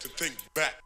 to think back.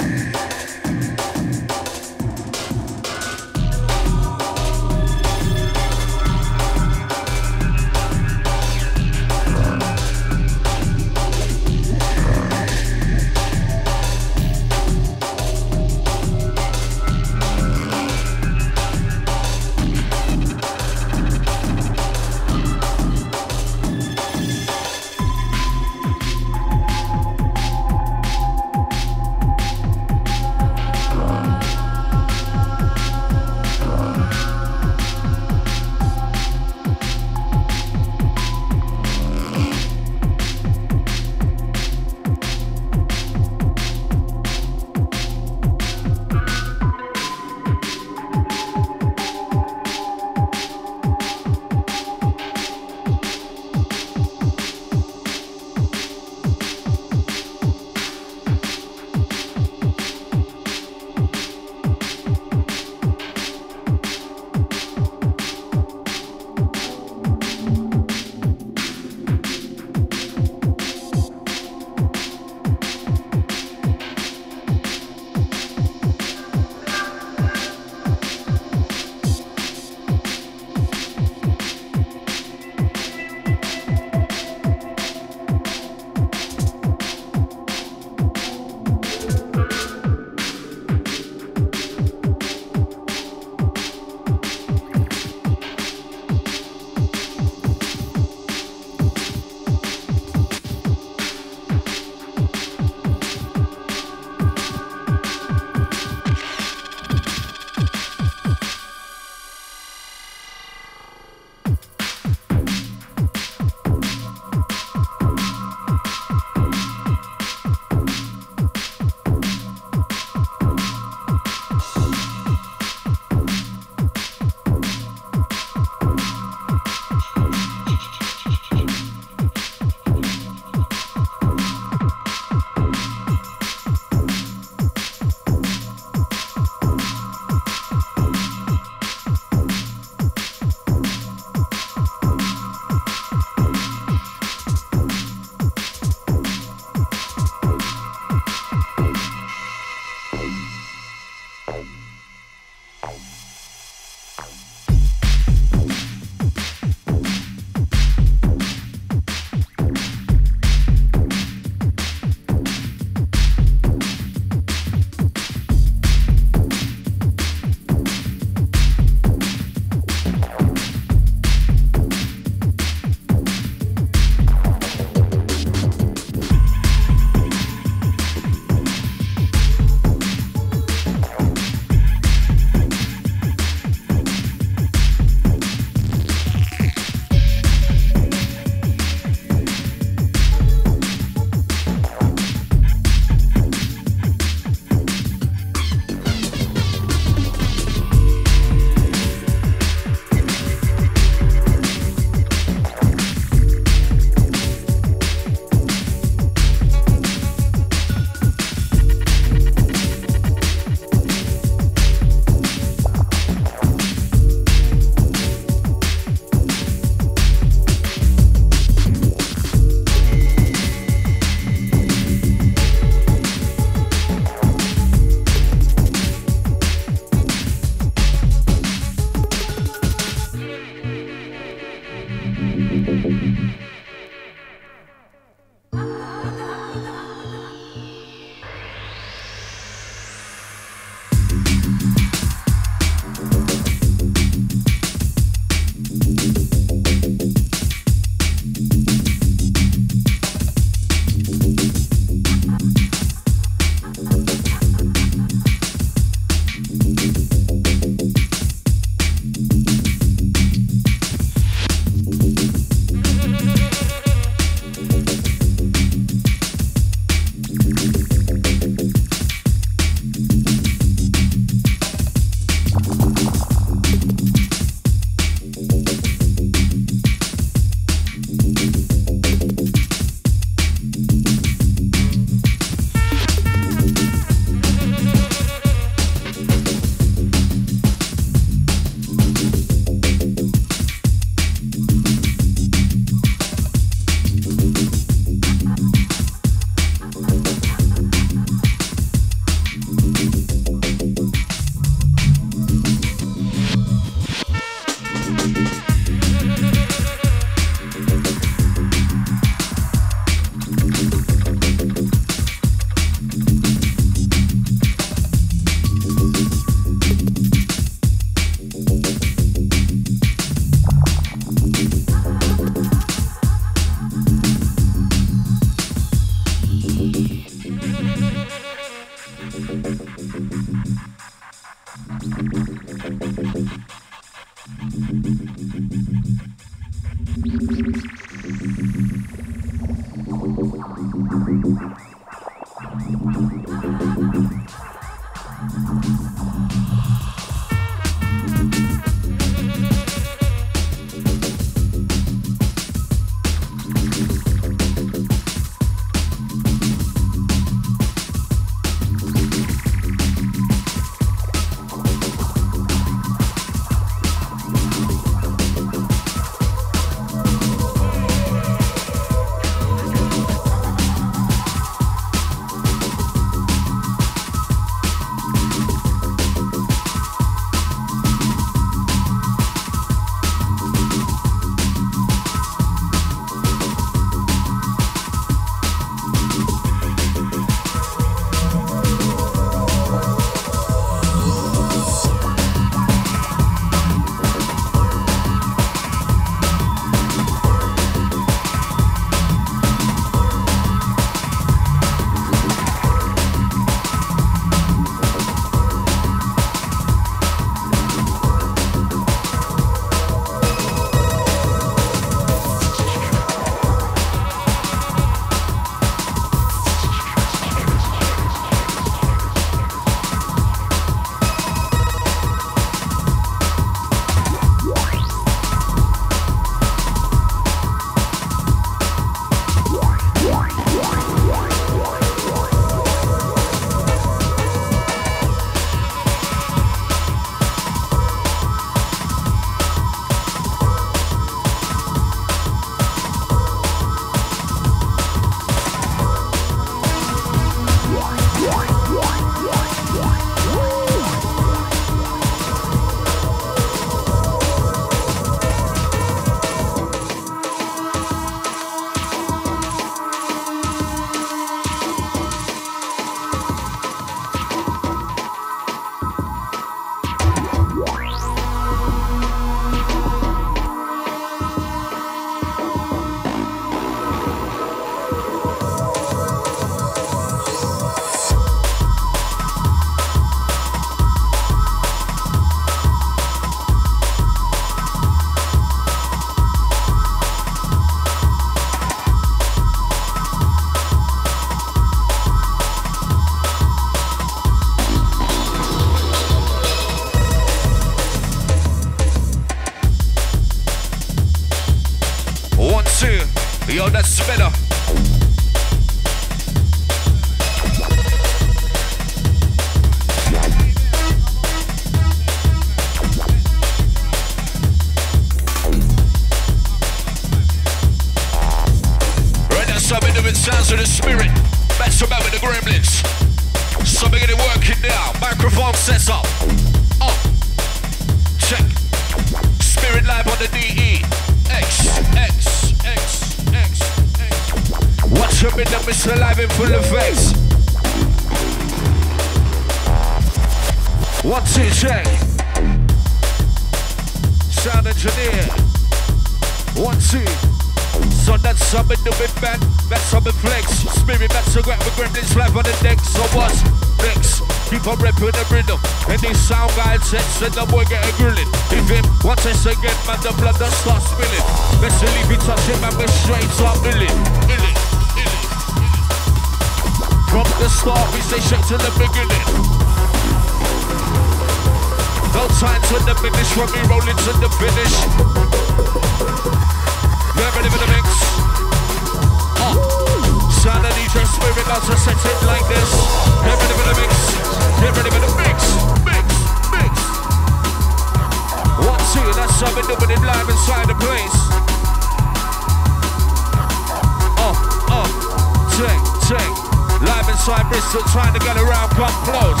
Inside Bristol, trying to get around, come close.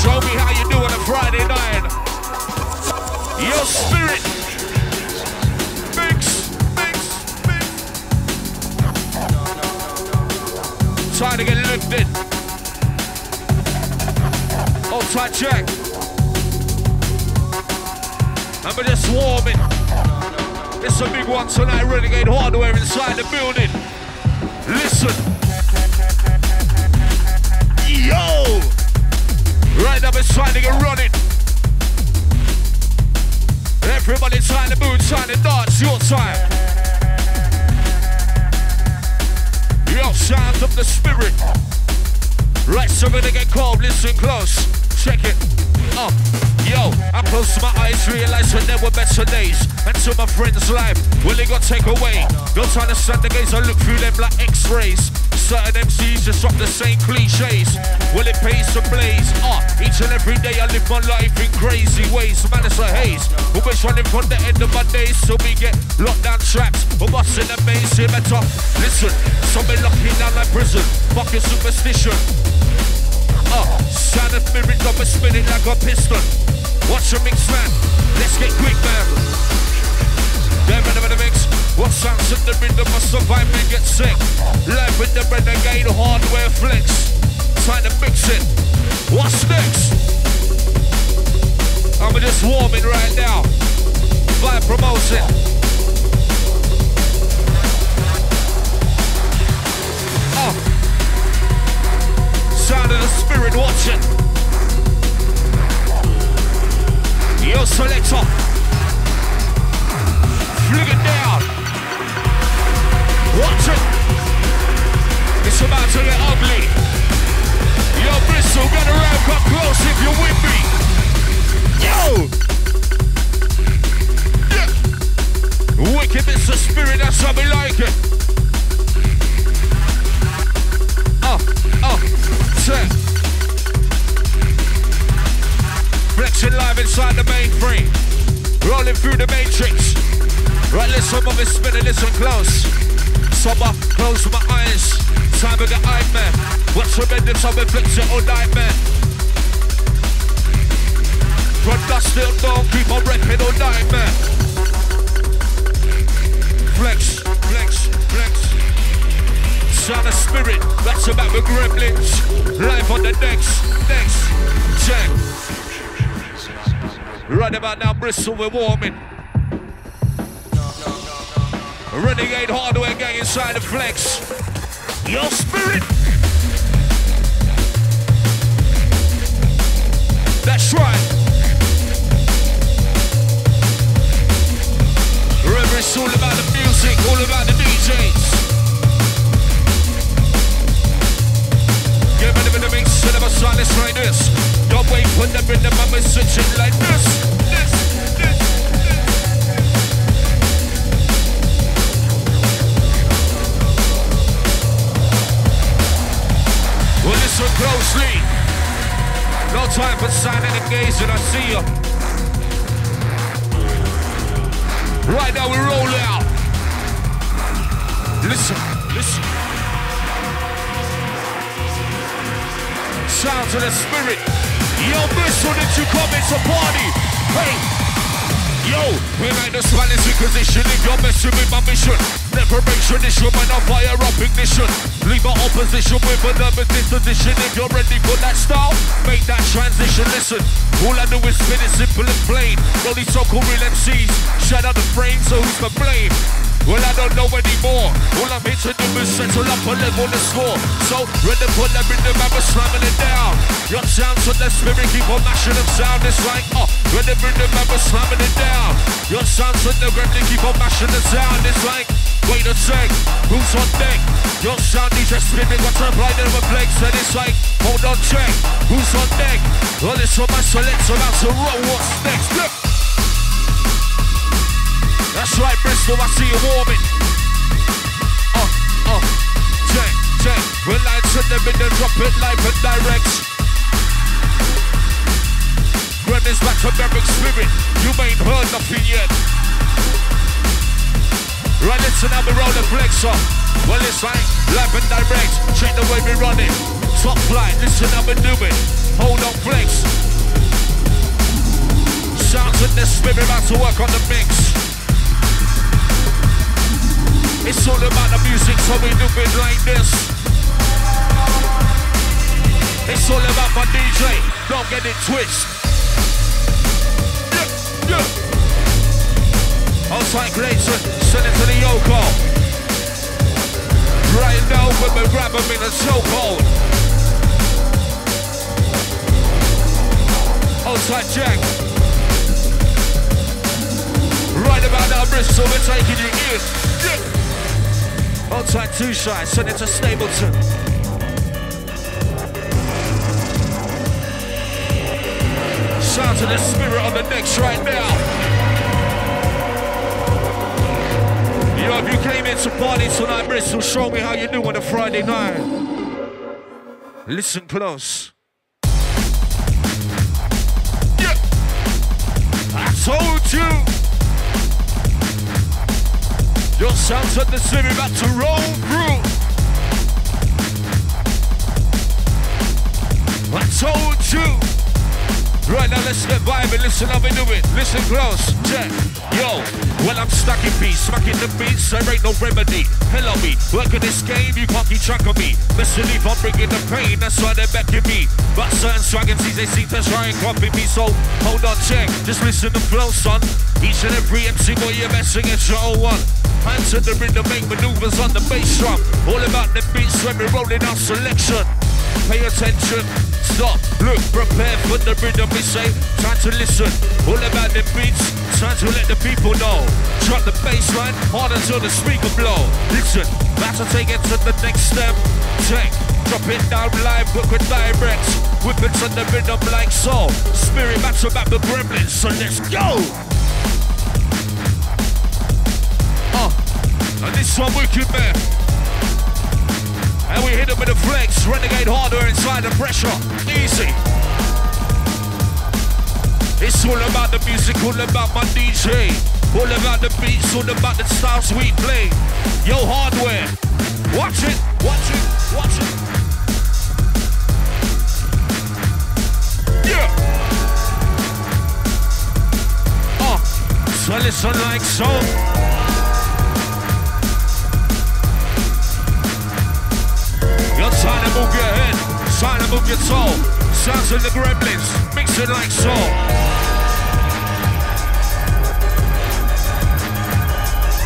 Show me how you do on a Friday night. Your spirit. Mix, mix, mix. Trying to get lifted. Tight check. We're just warming. It's a big one tonight, Renegade Hardware inside the building. Listen. Yo! Right it's trying to get running. Everybody trying to move, trying to dance, your time. Yo, sound of the spirit. Right, so gonna get cold, listen close. Check it. Up. Yo, I close my eyes, realize that there were better days. And to my friends' life, will it got take away? Don't understand the gaze, I look through them like x-rays. Certain MCs just drop the same cliches. Will it pays to blaze? Ah, each and every day I live my life in crazy ways. Man, it's a haze. Always running from the end of my days, so we get locked down traps. But what's in the maze here, better listen. Some be locking down like prison. Fucking superstition. Uh, sound of spirit, me spinning like a piston. Watch your mix, man. Let's get quick, man. Them in the mix. What sounds in the rhythm must survive and get sick. Live with the renegade hardware flex. Trying to mix it. What's next? I'm just warming right now. Vibe promotion. Oh. Sound of the spirit, watch it. Yo, selector. Fling it down. Watch it. It's about to get ugly. Yo, Bristol, get around, come close if you're with me. Yo! Yeah. Spirit, that's how we like it. Uh, uh. Flexing live inside the mainframe. Rolling through the matrix. Right, listen, spinning, listen close. Summer, close my eyes. Time to get eye man. What's tremendous, I'm infliction all night, man. Run dust still don't keep on repping all night. Flex, flex, flex. Sound of spirit, that's about the Gremlinz. Live on the next, next, check. Right about now, Bristol, we're warming. Renegade hardware gang inside the flex. Your spirit. That's right. Remember, it's all about the music, all about the DJs. Get rid of the mix, set up a silence like this. Don't wait for the rhythm, I'm switching like this, listen closely. No time for signing and gazing, I see you. Right now we roll out. Listen, listen. Sounds of the spirit. Yo, Bristol, did you come? It's a party. Hey, Yo, we make the Spanish Inquisition if you're messing with my mission. Never break tradition when I fire up ignition. Leave my opposition with a nervous disposition. If you're ready for that style, make that transition. Listen, all I do is spin it simple and plain. Only so-called real MCs shut out the frame, so who's to blame? Well, I don't know anymore. All I'm here to do is settle up a level the score. So, ready for uh, the rhythm, I'm slamming it down. Your sounds with the spirit, keep on mashing them sound. It's like, oh, ready for the rhythm, I'm slamming it down. Your sounds with the rhythm, keep on mashing the sound. It's like, wait a sec, who's on deck? Your sound a spinning, what's up, right there with flex. And it's like, hold on, check, who's on deck? Well, it's for my select, so about to roll, what's next? Look. That's right, Bristol, I see you warming. Uh, uh, check, check. We're lights in the drop it live and direct. Gremlinz back to Merrick Spirit. You ain't heard nothing yet. Right, listen, I'm a roller flexor. Well, it's like live and direct. Check the way we run it. Top flight, listen, I'm a do it. Hold on, flex. Sounds in the spirit, about to work on the mix. It's all about the music, so we do it like this. It's all about my DJ, don't get it twisted. Yeah, yeah. Outside Gleason, send it to the Yoko. Right now, when we grab him in a chokehold. Outside Jack. Right about now, Bristol, we're taking you in. Yeah. Outside two shy, send it to Stapleton. Shout to the spirit on the decks right now. Yo, if you came in to party tonight, Bristol, show me how you do on a Friday night. Listen close. Yeah. I told you. Your sounds at the city about to roll through. I told you. Right now, let's get vibing. Listen how we do it. Listen close. Check. Yo, well, I'm stuck in beats, smacking the beats. There ain't no remedy. Hello, me. Working this game, you can't keep track of me. Best believe I'm bringing the pain. That's why they're backing me. But certain swagons, they seem to try and copy me. So hold on, check. Just listen to flow, son. Each and every MC, boy, you're messing at your own one. Hands to the rhythm, make maneuvers on the bass drum. All about the beats when we're rolling our selection. Pay attention, stop, look, prepare for the rhythm we say. Time to listen, all about the beats, time to let the people know. Drop the bass line hard until the speaker blow. Listen, about to take it to the next step. Check, drop it down live, book with direct. Whip it to the rhythm like so. Spirit back about the Gremlinz, so let's go. This one wicked man. And we hit him with a flex. Renegade hardware inside the pressure. Easy. It's all about the music, all about my DJ. All about the beats, all about the styles we play. Yo, hardware. Watch it, watch it, watch it. Yeah. Uh, so listen like so. Trying to move your head, trying to move your soul. Sounds of the Gremlinz, mix it like so.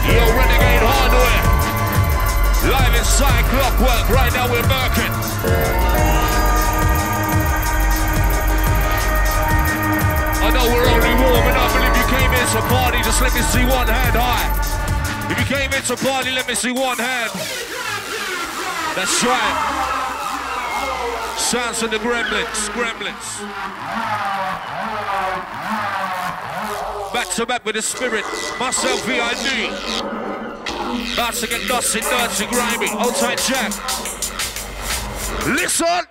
Yo, Renegade Hardware. Live inside Clockwork, right now we're working. I know we're only warming up, but if you came in to party, just let me see one hand high. If you came in to party, let me see one hand. That's right. Sounds of the Gremlinz, Gremlinz. Back to back with the spirit, myself VID. About to get dusty, dirty, grimy. Hold tight, Jack. Listen.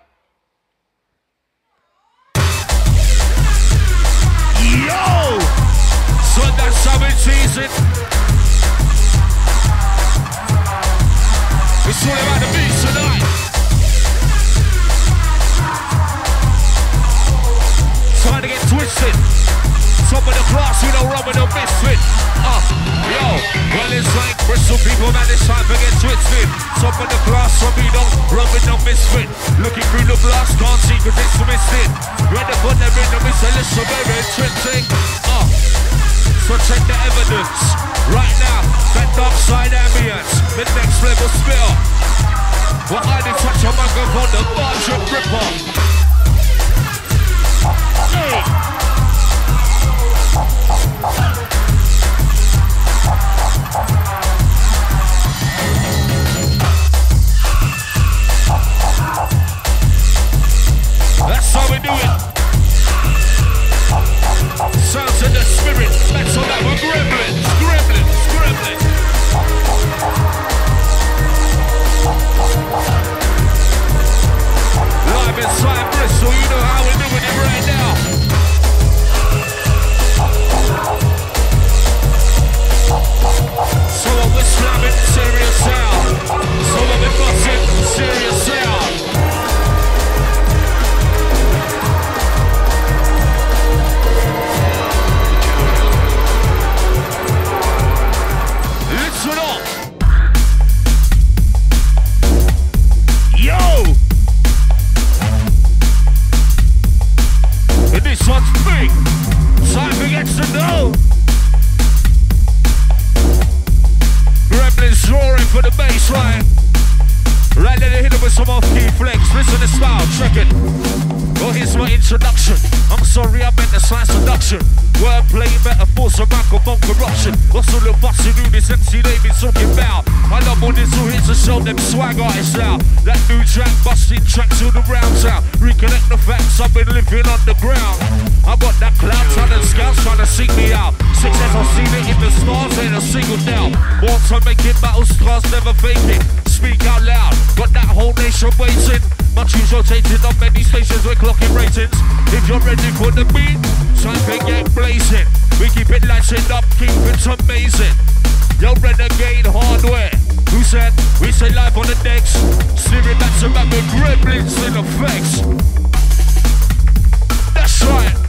Bristol people, man, it's time to get twisted. Top of the class, so we don't rub with no misfit. Looking through the glass, can't see cause it's misted. Ready for the rhythm, it's a listen, very intrinsic. Uh, so check the evidence. Right now, that dark side ambience, the next level spill. Well, I did touch a microphone, the budget ripper. Hey. That's how we do it. Sounds in the spirit. That's all that we're Gremlinz, Gremlinz, Gremlinz. Live inside Bristol, you know how we're doing it right now. So what we're slamming, serious sound. So what we're busting, serious sound. The. Right, let it hit him with some off-key flex. Listen to style, check it. Well, here's my introduction. I'm sorry, I meant the slight seduction. Wordplay, metaphors, and microphone corruption. What's all the fuss you do this MC they been talking about? I love all this who hits to show them swag artists out. That new track, busting tracks all the rounds out. Reconnect the facts, I've been living underground. I got that cloud, trying to scouts, trying to seek me out. Success, I've seen it in the stars, ain't a single doubt. Want to make it battle scars, never it. Speak out loud, got that whole nation waiting. My tunes rotating on many stations, we're clocking ratings. If you're ready for the beat, time to get blazing. We keep it lighting up, keep it amazing. Yo, renegade hardware. Who said? We say live on the decks. Spirit that's about the Gremlinz in effects. That's right.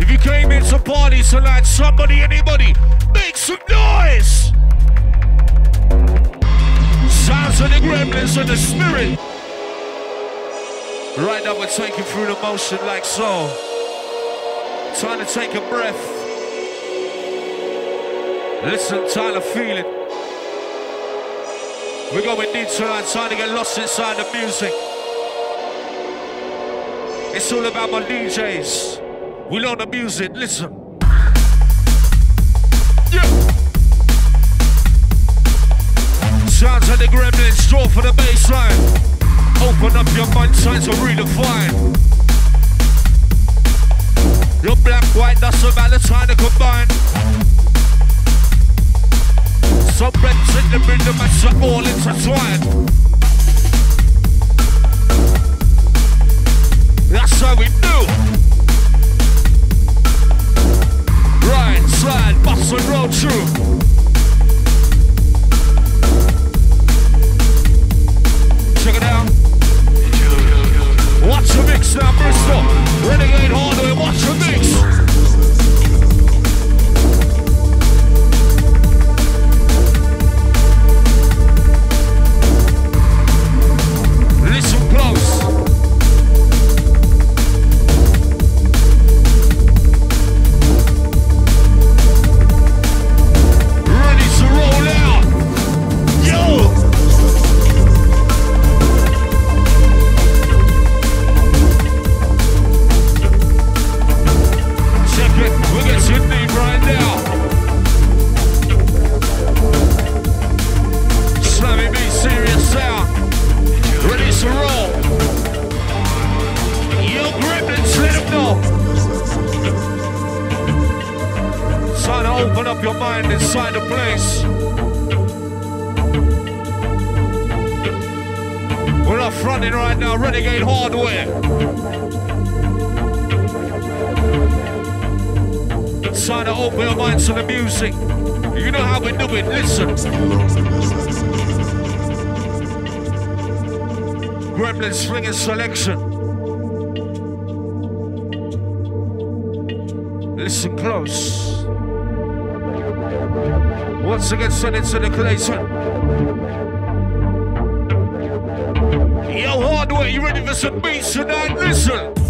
If you came in to party tonight, somebody, anybody, make some noise! Sounds of the Gremlinz and the spirit. Right now we're taking through the motion like so. Time to take a breath. Listen, Tyler, feel it. We're going deep tonight, trying to get lost inside the music. It's all about my DJs. We know the music, listen. Yeah. Sounds of the Gremlinz, draw for the bass line. Open up your mind, time to redefine. Your black, white, doesn't matter, time to combine. Some rents in the rhythm and are all intertwined. That's how we do. Right, side, bust Road through. Check it out. Watch the mix now, Bristol. Renegade Hardware, watch the mix. Friend inside the place. We're not fronting right now, Renegade Hardware. Trying to open your minds to the music. You know how we do it, listen. Gremlin swinging selection. Listen close. Once again, send it to the Clayton. Yo, hardware, you ready for some beats tonight? Listen.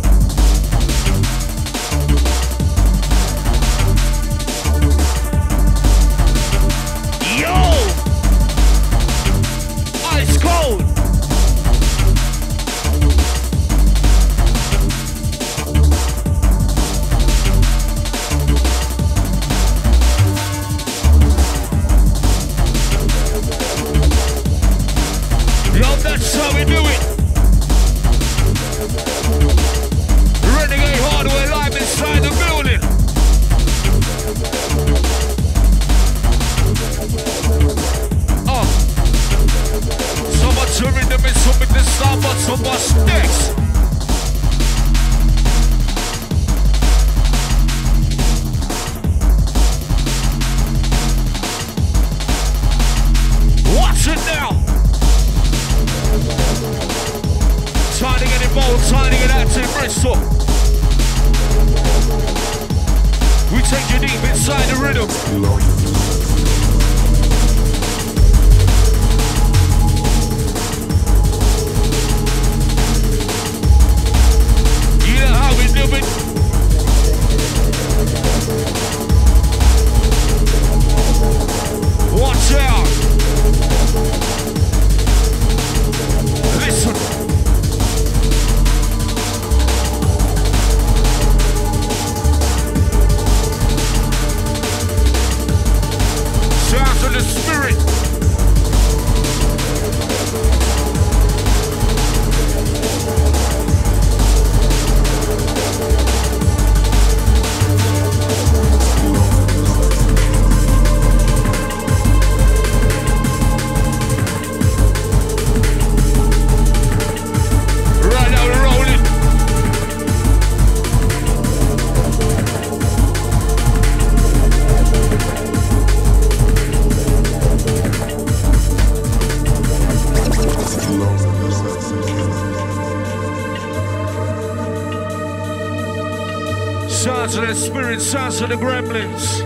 Spirit, sounds of the Gremlinz.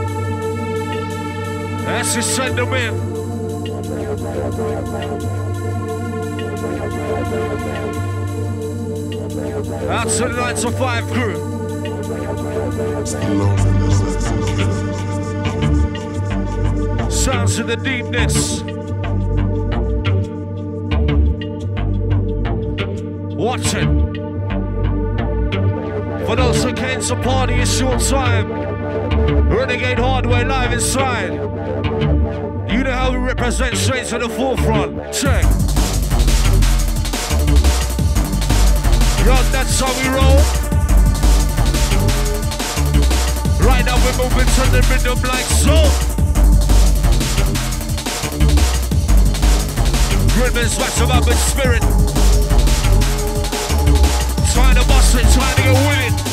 As we send them in. To the 9 to 5 crew. Sounds of the deepness. Watch it. For those who came to party a short time, Renegade Hardware live inside. You know how we represent straight to the forefront. Check. Yo, that's how we roll. Right now we're moving to the rhythm like so. Rhythm's back to up in spirit. Trying to bust it, trying to get with it.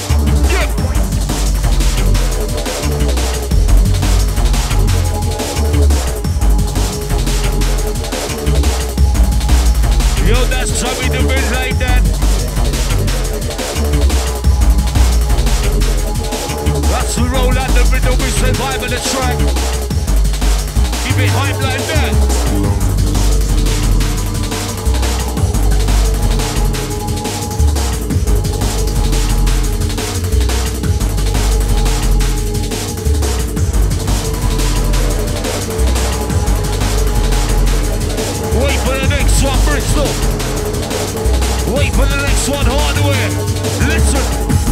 Survive on the track. Keep it hype like that. One, Bristol. Wait for the next one, hardware. Listen.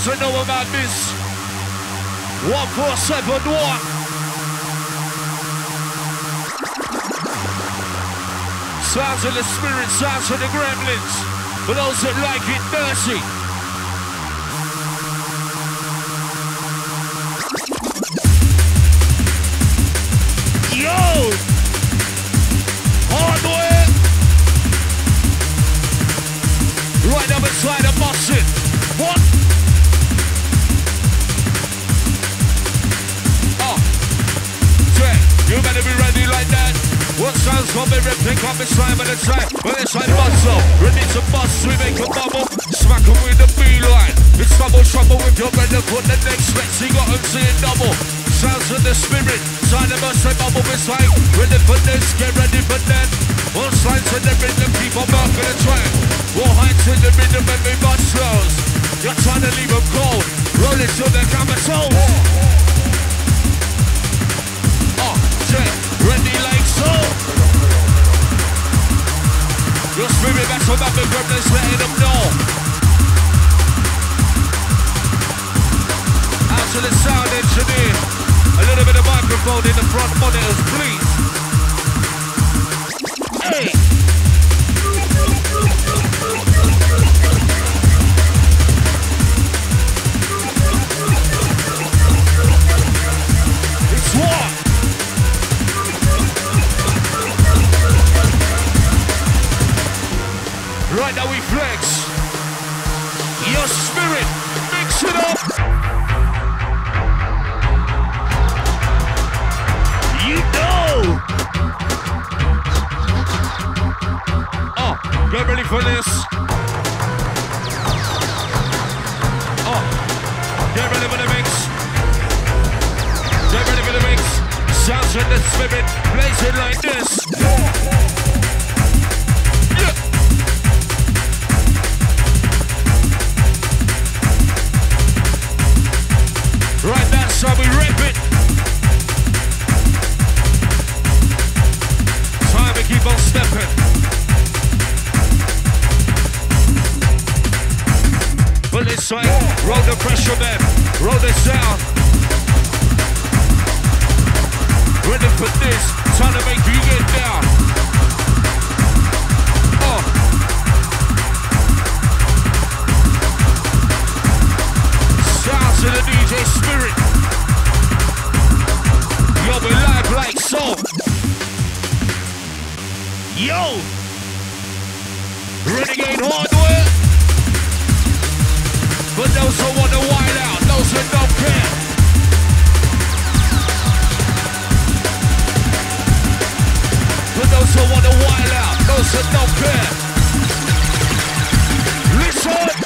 Those who know about this, 1471. Sounds of the spirit, sounds of the Gremlinz. For those that like it dirty. Sounds of the spirit, sign bubble is like ready for this, get ready for that. One slides in the rhythm, on marking the track. Heights in the rhythm and we bust slows. You're trying to leave them cold, roll it till the camera toes. Oh, uh, check, ready like so. Your spirit back from up and Gremlinz letting them know. To the sound engineer. Little bit of microphone in the front monitors, please. Get ready for this. Oh, get ready for the mix. Get ready for the mix. Sounds in the spirit, plays it like this. Right there, so we rip it. Time to keep on stepping. Roll the pressure man, roll the sound. Ready for this, time to make you get down. Oh. Sounds of the DJ spirit. Yo, we live like so. Yo! Renegade hardware. Those who want to wild out, those who don't care. Those who want wild out, those who don't care. Listen!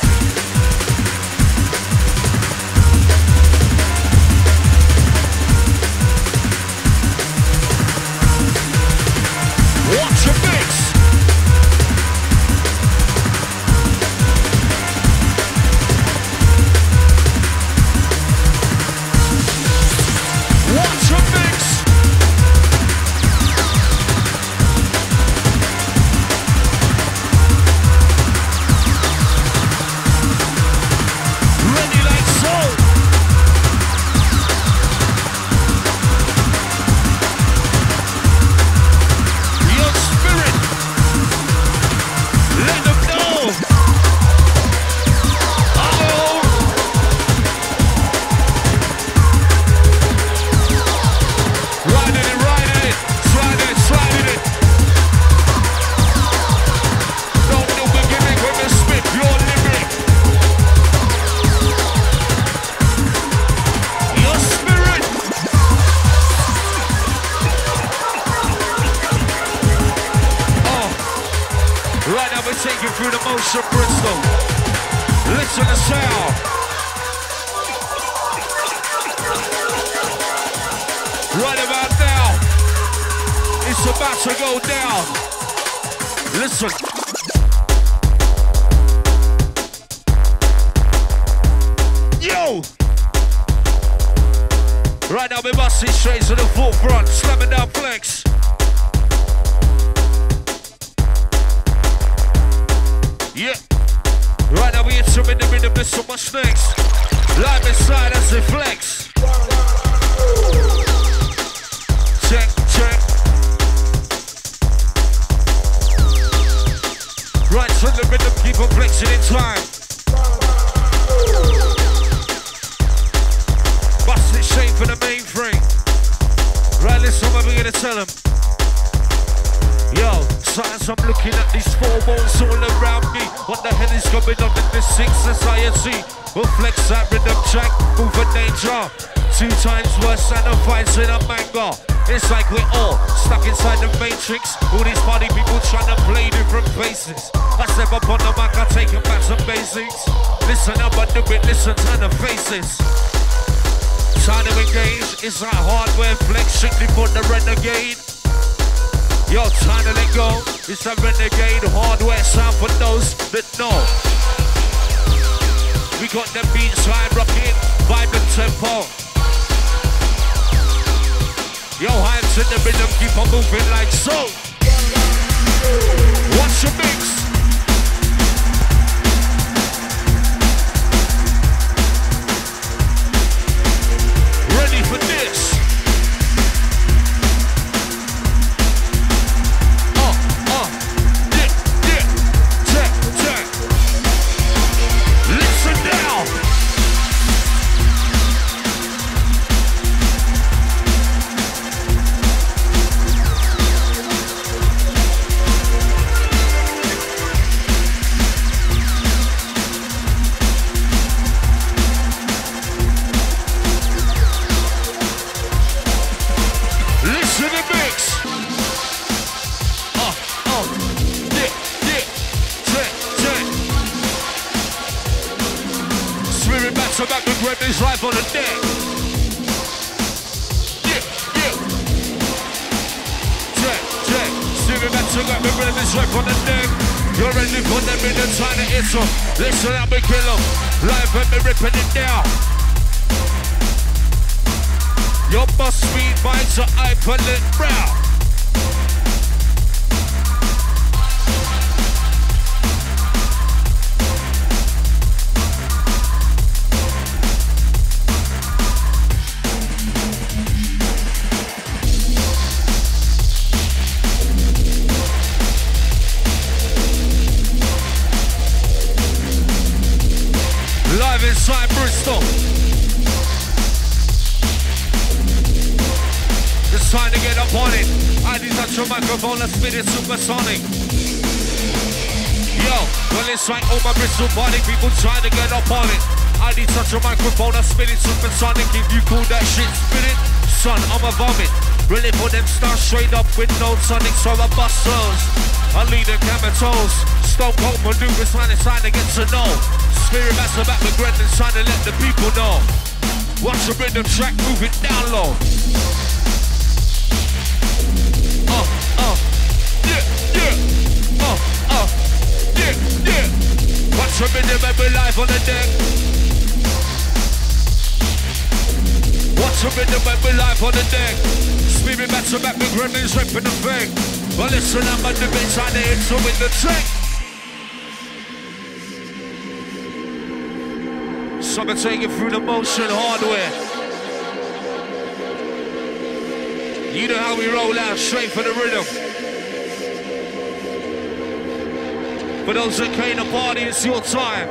We got the beats high rocking, vibrant tempo. Yo, hands in the rhythm, keep on moving like so. Watch your mix. Ready for this? Son, I'm a vomit. Really put them stars straight up with no sonic, so I bust those. I lead the toes. Stone cold maneuvers, trying to trying to get to know. Spirit master back with Brendan, trying to let the people know. Watch the rhythm track, move it down low. uh, uh, yeah, yeah, uh, uh, yeah, yeah. Watch the rhythm we live on the deck. The rhythm and we on the deck. Spirit back to back, the Gremlinz ripping the thing. Well, listen, I'm on the bench, trying to hit so in the track. Some are taking through the motion hardware. You know how we roll out straight for the rhythm. For those that came to party, it's your time.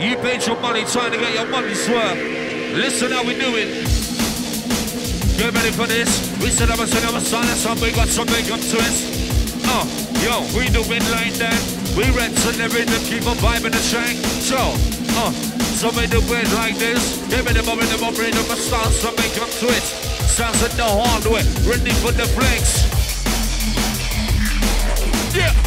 You paid your money, trying to get your money's worth. Listen how we do it. Get ready for this. We said I'm a son of a son, and some we got some big up twist. Uh, yo, we do it like that. We rent to the rhythm, keep on vibing the track. So, uh, so we do it like this. Give me the moment, the moment, the stars, so make them twist. Sounds in the hardware, ready for the flex. Yeah.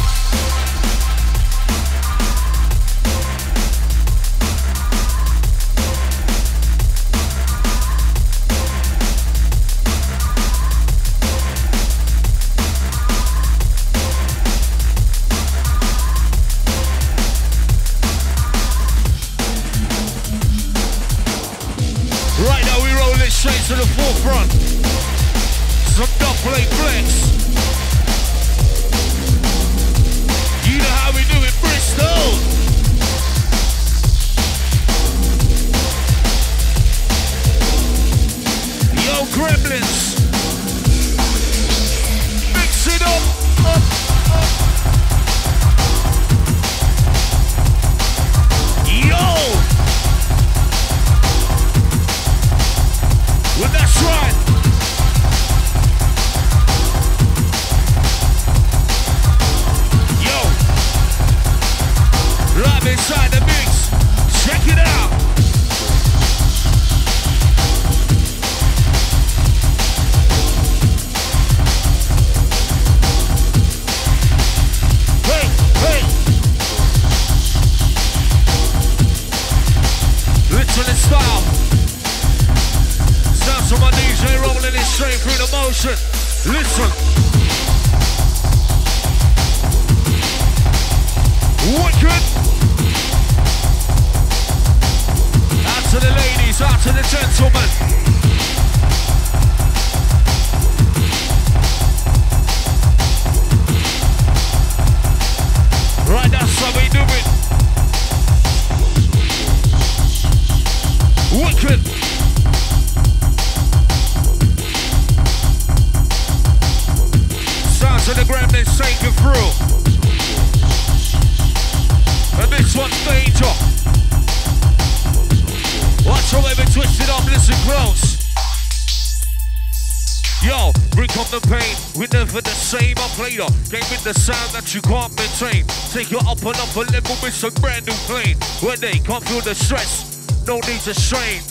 That you can't maintain. Take you up and up a level with some brand new plane. When they can't feel the stress, no need to strain.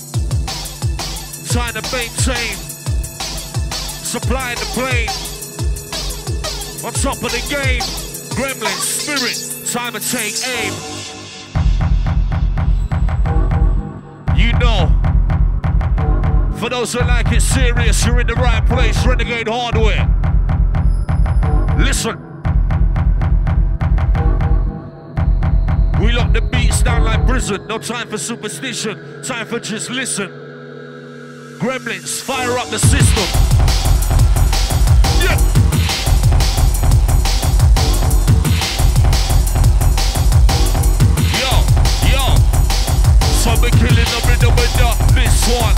Trying to maintain. Supplying the plane. On top of the game. Gremlin spirit. Time to take aim. You know. For those who like it serious, you're in the right place. Renegade Hardware. Listen. Prison. No time for superstition. Time for just listen. Gremlinz, fire up the system. Yeah. Yo, yo. So we're killing the rhythm with the this one.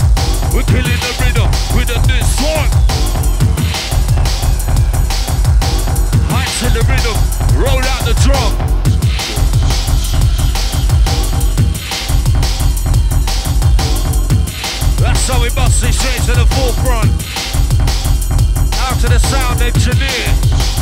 We're killing the rhythm with the this one. High to the rhythm, roll out the drum. How we bust this shit to the forefront. Out to the sound engineer.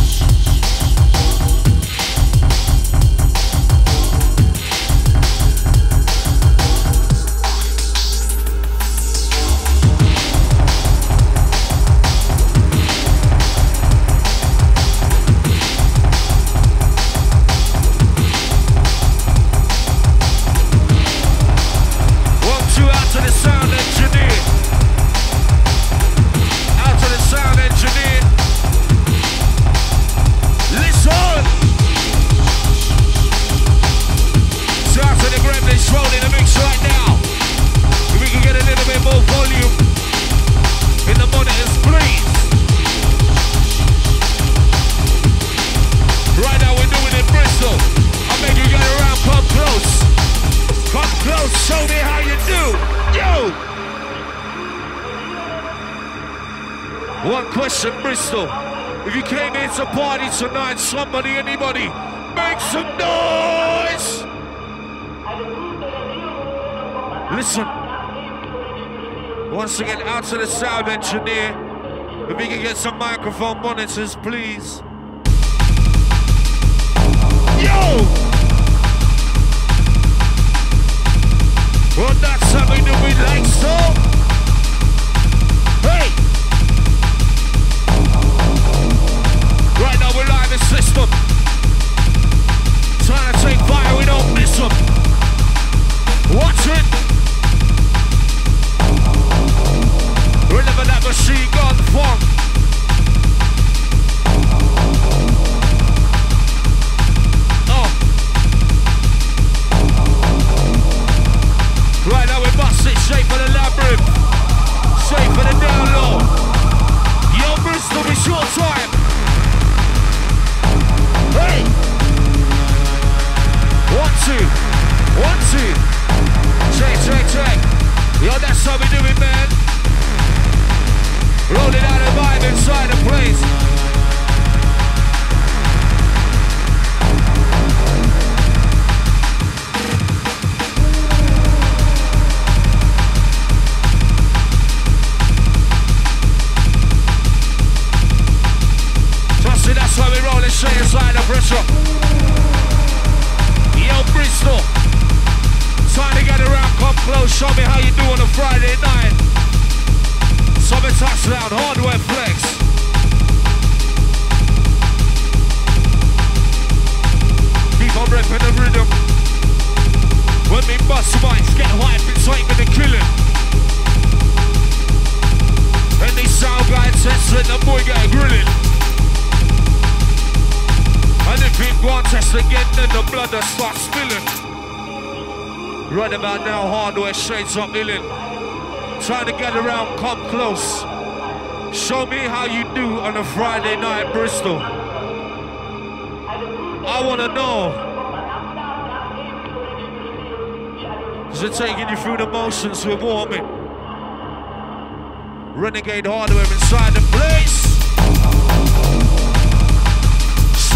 To party tonight, somebody, anybody, make some noise! Listen. Once again, out to the sound engineer. If we can get some microphone monitors, please. Yo! Well, that's something that we like so.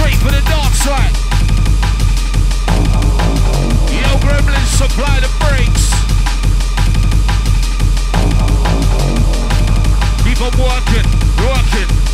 straight for the dark side. Yo, Gremlinz supply the brakes. Keep on working, working.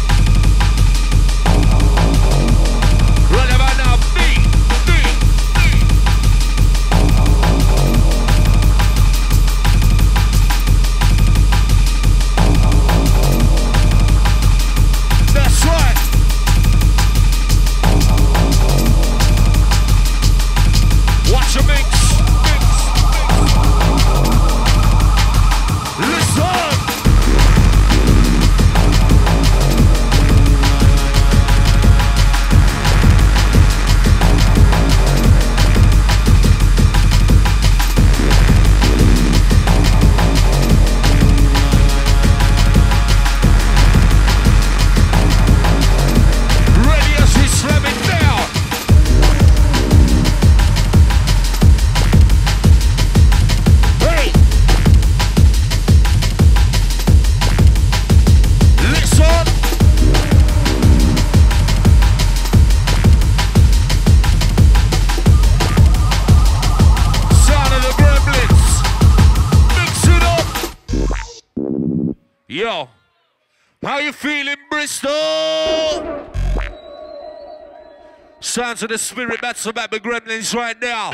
to the spirit battle back the Gremlinz right now.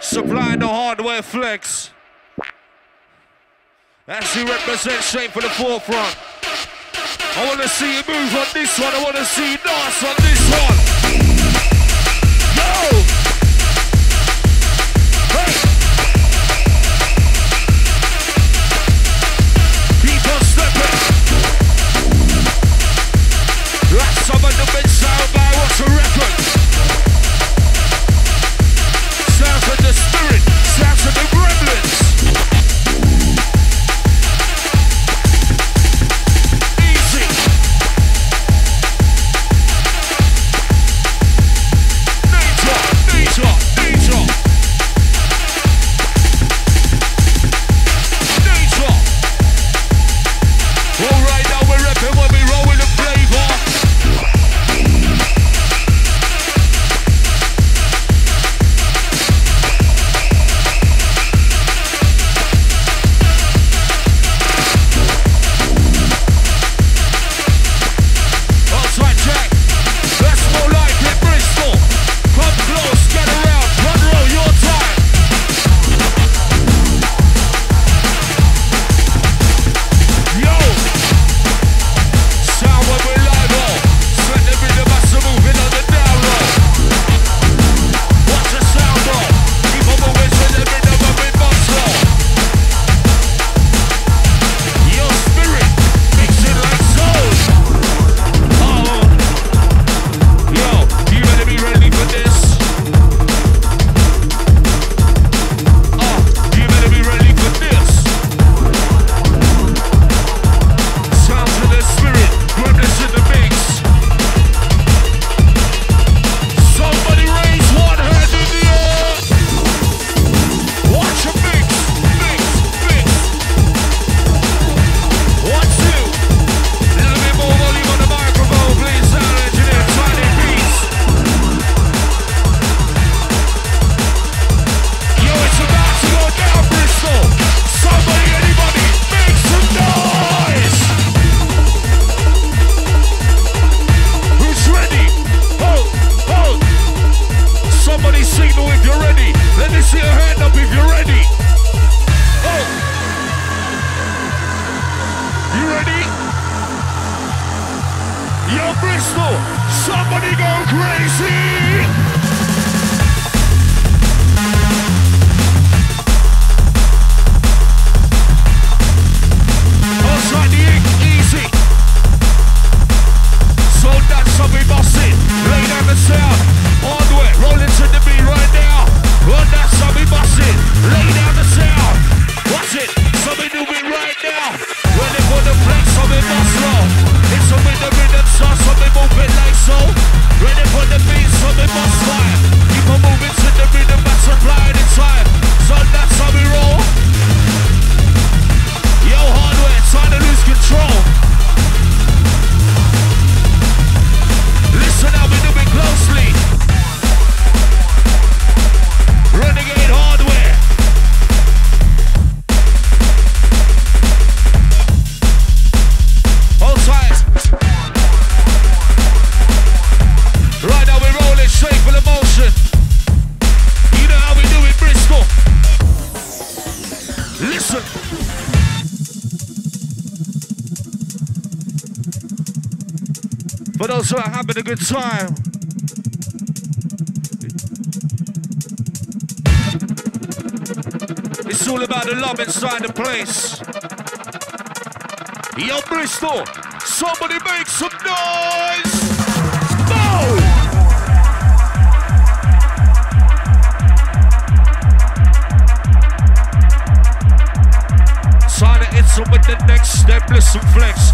Supplying the hardware flex. As you represent shape for the forefront. I wanna see you move on this one, I wanna see you dance on this one. You ready? Yo, Bristol, somebody go crazy! the love inside the place. Yo, Bristol, somebody make some noise! No! Sign it, in with the next step, listen, flex.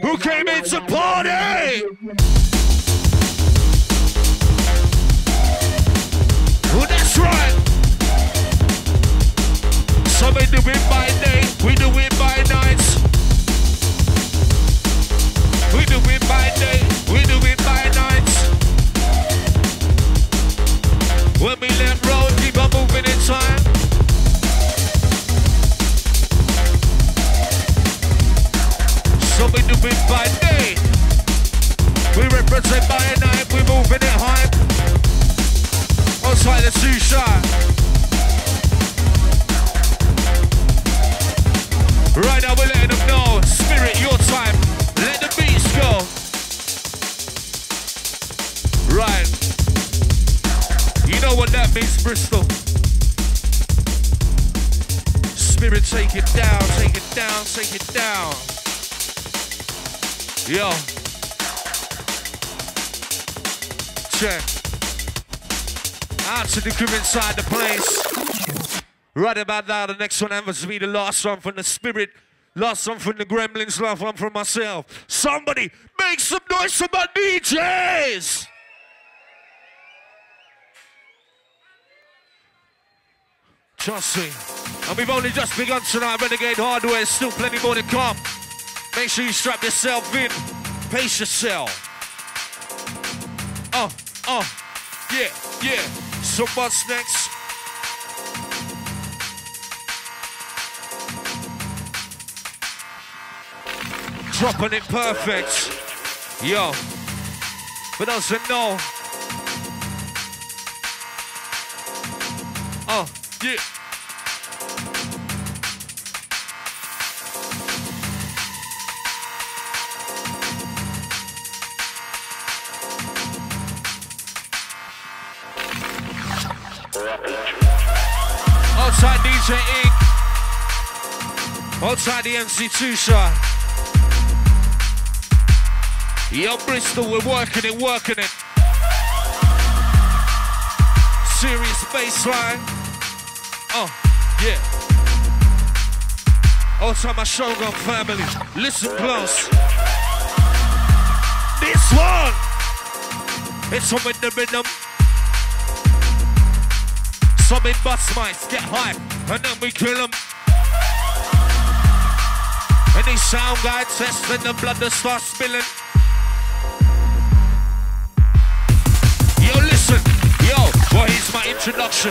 Who came in to party? Right now we're letting them know. Spirit, your time. Let the beats go. Right. You know what that means, Bristol. Spirit, take it down, take it down, take it down. Yo. Check. Out to the crew inside the place. Right about now, the next one happens to be the last one from the spirit. Last one from the Gremlinz, last one from myself. Somebody make some noise for my DJs! Trust me. And we've only just begun tonight. Renegade Hardware, still plenty more to come. Make sure you strap yourself in. Pace yourself. Oh, oh, yeah, yeah. So what's next? Dropping it perfect. Yo. Those who know. Oh, yeah. Outside DJ Ink. Outside the MC2 shot. Yo, Bristol, we're working it, working it. Serious baseline. Oh, yeah. Outside my Shogun family. Listen close. This one. It's on with the rhythm. Some in bust mics get hype, and then we kill them. Any sound guy testing the blood that starts spilling. Yo, well, here's my introduction.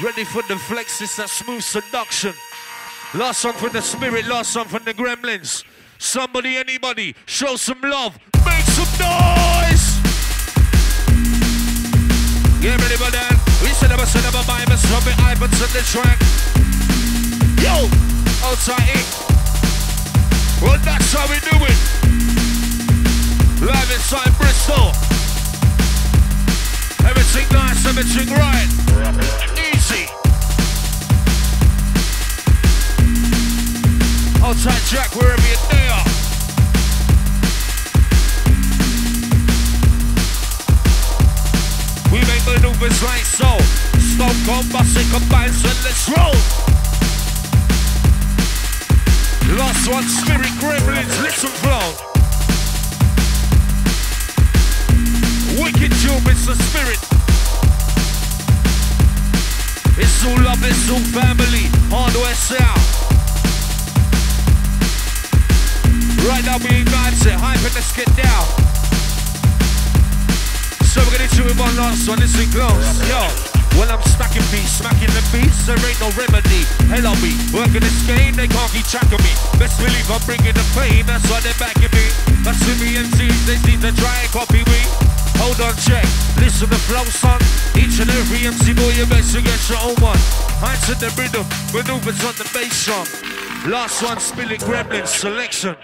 Ready for the flex, it's that smooth seduction. Last one from the spirit, last one from the Gremlinz. Somebody, anybody, show some love, make some noise! Get ready for that. We said never said mind, but stop it, I but on the track. Yo, outside ink. Well, that's how we do it. Live inside Bristol. Everything nice, everything right. Easy. Outside Jack, wherever you're there. We make maneuvers like so. Stone cold busting combines and let's roll. Last one, Spirit Gremlinz, listen flow. Wicked Tube, it's the spirit. It's all love, it's all family. Hardware sound. Right now we ignite it, hype it, let's get down. So we're gonna do it one last one, listen close. Yo, when I'm smacking beats, smacking the beats, there ain't no remedy. Hell, I'll be working this game, they can't keep track of me. Best believe I'm bringing the pain, that's why they're backing me. That's with me MCs, they seem to try and copy me. Hold on, check, listen to flow, son. Each and every MC boy, you best to get your own one. Hands in the rhythm, maneuvers on the bass drum. Last one, spilling Gremlinz selection.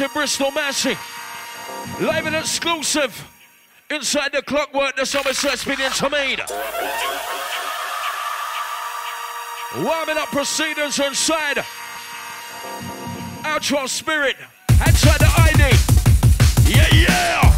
Vicinity, Bristol Massey. Live and exclusive. Inside the clockwork, the summer set's been intermade. Warming up proceedings inside. Outro spirit. Outside the ID. Yeah, yeah.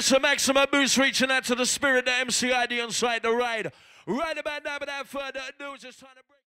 Bristol Massive Maximum Boost reaching out to the spirit, the MCID inside the ride. Right about now, without further ado, it's trying to bring.